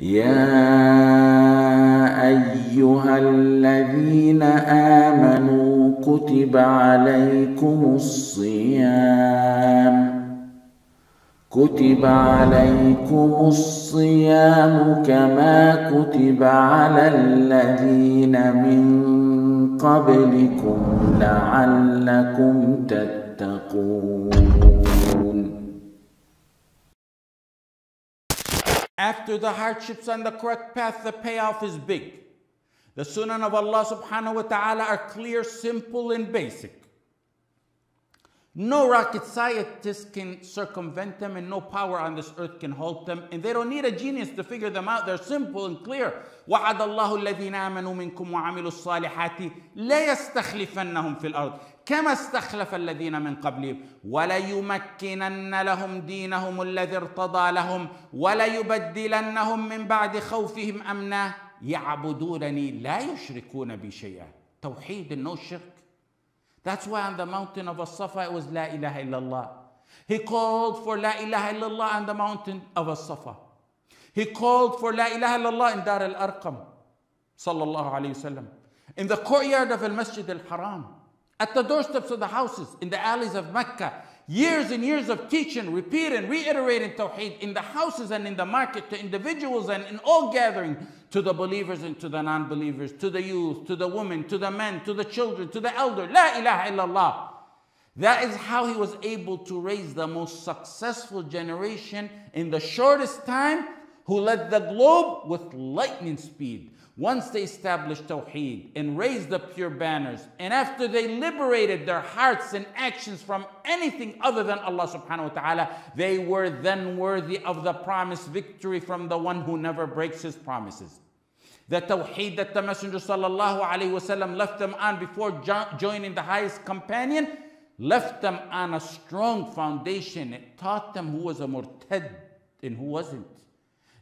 يا أيها الذين آمنوا كتب عليكم الصيام. كتب عليكم الصيام كما كتب على الذين من قبلكم لعلكم تتقون. After the hardships on the correct path, the payoff is big. The sunnah of Allah subhanahu wa ta'ala are clear, simple, and basic. No rocket scientist can circumvent them, and no power on this earth can halt them. And they don't need a genius to figure them out. They're simple and clear. وعد الله الذين آمنوا منكم وعملوا الصالحات لا يستخلفنهم في الأرض كما استخلف الذين من قبلهم. وليمكنن لهم دينهم الذي ارتضى لهم وليبدلنهم من بعد خوفهم امنا يعبدونني لا يشركون بي شيئا. توحيد نو شرك. That's why on the mountain of As-Safa it was لا إله إلا الله He called for لا إله إلا الله on the mountain of As-Safa. He called for لا إله إلا الله in Dar al-Arqam صلى الله عليه وسلم In the courtyard of Al-Masjid al-Haram. At the doorsteps of the houses, in the alleys of Mecca. Years and years of teaching, repeating, reiterating Tawheed in the houses and in the market to individuals and in all gatherings to the believers and to the non believers, to the youth, to the women, to the men, to the children, to the elder. La ilaha illallah. That is how he was able to raise the most successful generation in the shortest time who led the globe with lightning speed. Once they established Tawheed and raised the pure banners, and after they liberated their hearts and actions from anything other than Allah subhanahu wa ta'ala, they were then worthy of the promised victory from the one who never breaks his promises. The Tawheed that the Messenger sallallahu alayhi wasallam left them on before jo- joining the highest companion left them on a strong foundation. It taught them who was a murtad and who wasn't.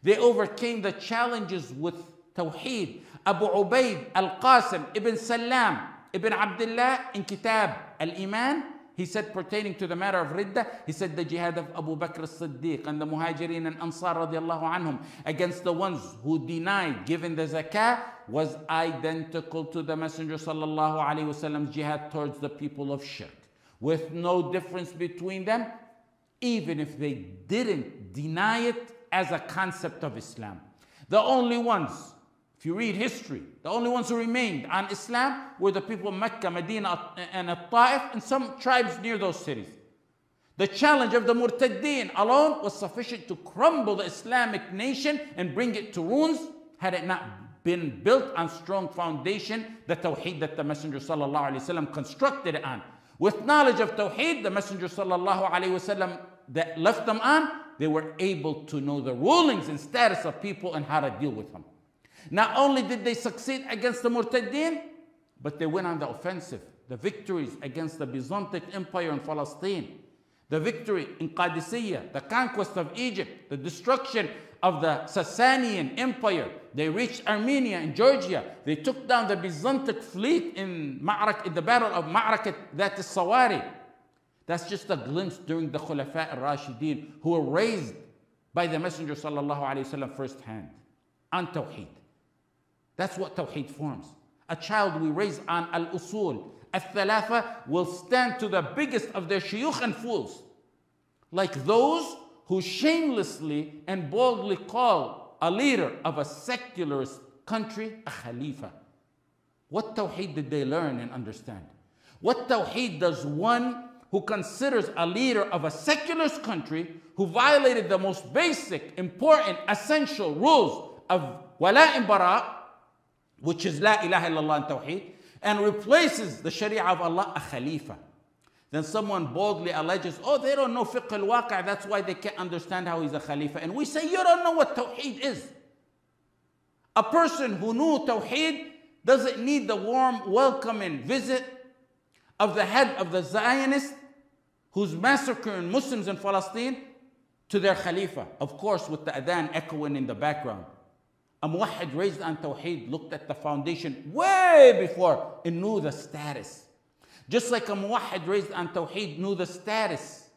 They overcame the challenges with Tawheed. Abu Ubaid al-Qasim ibn Salam ibn Abdullah in Kitab al-Iman, he said pertaining to the matter of Ridda, he said the jihad of Abu Bakr as-Siddiq and the Muhajirin and Ansar radiallahu anhum against the ones who denied giving the zakah was identical to the Messenger sallallahu alaihi wasallam's jihad towards the people of shirk with no difference between them, even if they didn't deny it as a concept of Islam. The only ones, if you read history, the only ones who remained on Islam were the people of Mecca, Medina, and Ta'if, and some tribes near those cities. The challenge of the Murtaddin alone was sufficient to crumble the Islamic nation and bring it to ruins had it not been built on strong foundation, the Tawheed that the Messenger ﷺ constructed it on. With knowledge of Tawheed, the Messenger ﷺ that left them on, they were able to know the rulings and status of people and how to deal with them. Not only did they succeed against the Murtaddin, but they went on the offensive. The victories against the Byzantine Empire in Palestine, the victory in Qadisiyah, the conquest of Egypt, the destruction of the Sasanian Empire. They reached Armenia and Georgia. They took down the Byzantine fleet in, Ma'arak, in the battle of Ma'arakat Dhat as-Sawari. That's just a glimpse during the Khulafa al-Rashidin who were raised by the Messenger sallallahu alaihi wasallam firsthand on Tawheed. That's what Tawheed forms. A child we raise on al-usul, al-thalatha will stand to the biggest of their shuyukh and fools. Like those who shamelessly and boldly call a leader of a secularist country a khalifa. What tawheed did they learn and understand? What tawheed does one who considers a leader of a secularist country who violated the most basic, important, essential rules of wala and bara, which is la ilaha illallah and tawheed, and replaces the sharia of Allah a khalifa? Then someone boldly alleges, oh, they don't know fiqh al-waqi', that's why they can't understand how he's a khalifa. And we say, you don't know what tawheed is. A person who knew tawheed doesn't need the warm, welcoming visit of the head of the Zionists who's massacring Muslims in Palestine to their khalifa. Of course, with the adhan echoing in the background. A muwahid raised on tawheed looked at the foundation way before and knew the status. Just like a muwahid raised on Tawheed knew the status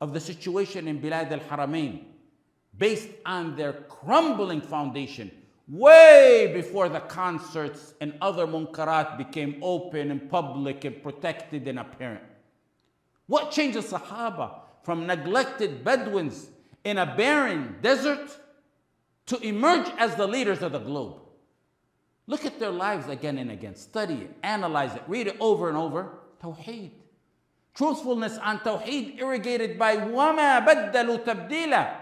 of the situation in Bilad al Haramain, based on their crumbling foundation way before the concerts and other munkarat became open and public and protected and apparent. What changed the Sahaba from neglected Bedouins in a barren desert to emerge as the leaders of the globe. Look at their lives again and again. Study it, analyze it, read it over and over. Tawheed. Truthfulness on Tawheed, irrigated by wama baddalu tabdila,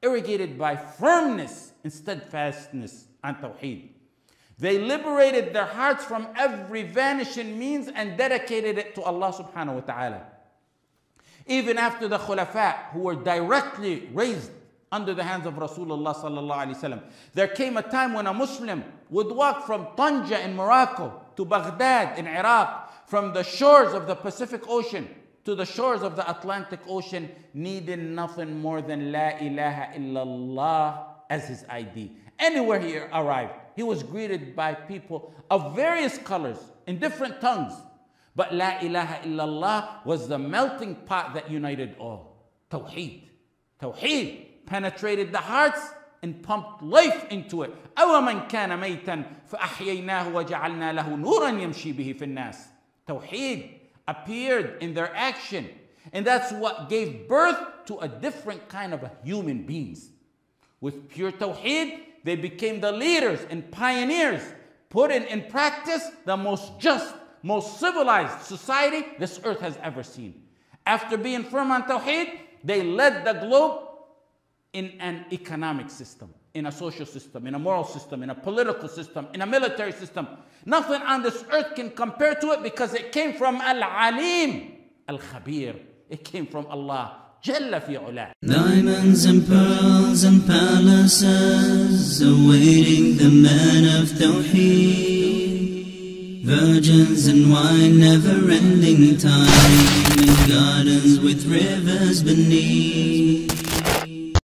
irrigated by firmness and steadfastness on Tawheed. They liberated their hearts from every vanishing means and dedicated it to Allah subhanahu wa ta'ala. Even after the khulafa who were directly raised under the hands of Rasulullah sallallahu there came a time when a Muslim would walk from Tanja in Morocco to Baghdad in Iraq, from the shores of the Pacific Ocean to the shores of the Atlantic Ocean, needing nothing more than La ilaha illallah as his ID. Anywhere he arrived, he was greeted by people of various colors in different tongues. But La ilaha illallah was the melting pot that united all. Tawheed. Tawheed penetrated the hearts and pumped life into it. أَوَمَنْ كَانَ مَيْتًا فَأَحْيَيْنَاهُ وَجَعَلْنَا لَهُ نُورًا يَمْشِي بِهِ فِي النَّاسِ Tawheed appeared in their action. And that's what gave birth to a different kind of human beings. With pure Tawheed, they became the leaders and pioneers, putting in practice the most just, most civilized society this earth has ever seen. After being firm on Tawheed, they led the globe in an economic system, in a social system, in a moral system, in a political system, in a military system. Nothing on this earth can compare to it because it came from Al-Alim, Al-Khabir. It came from Allah. Diamonds and pearls and palaces awaiting the man of Tawheed. Virgins and wine, never ending time, and gardens with rivers beneath.